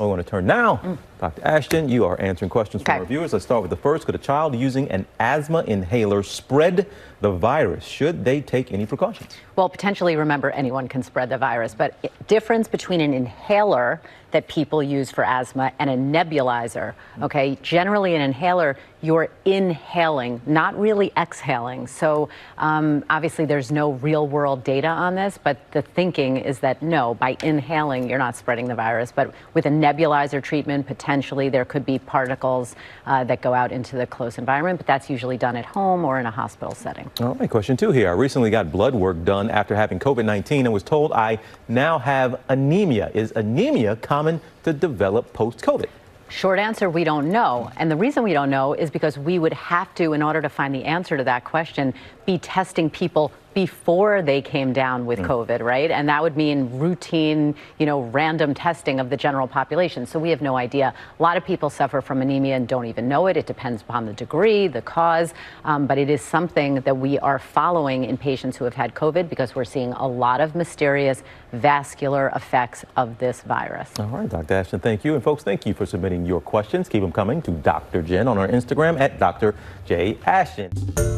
I want to turn now. Mm. Dr. Ashton, you are answering questions from our viewers. Let's start with the first. Could a child using an asthma inhaler spread the virus? Should they take any precautions? Well, potentially, remember, anyone can spread the virus, but difference between an inhaler that people use for asthma and a nebulizer, mm. okay? Generally, an inhaler, you're inhaling, not really exhaling. So, um, obviously, there's no real world data on this, but the thinking is that no, by inhaling, you're not spreading the virus. But with a nebulizer treatment, potentially there could be particles uh, that go out into the close environment, but that's usually done at home or in a hospital setting. All right, question two here. I recently got blood work done after having COVID 19 and was told I now have anemia. Is anemia common to develop post COVID? Short answer, we don't know. And the reason we don't know is because we would have to, in order to find the answer to that question, be testing people before they came down with COVID, right? And that would mean routine, you know, random testing of the general population. So we have no idea. A lot of people suffer from anemia and don't even know it. It depends upon the degree, the cause, um, but it is something that we are following in patients who have had COVID because we're seeing a lot of mysterious vascular effects of this virus. All right, Dr. Ashton, thank you. And folks, thank you for submitting your questions. Keep them coming to Dr. Jen on our Instagram at Dr. J. Ashton.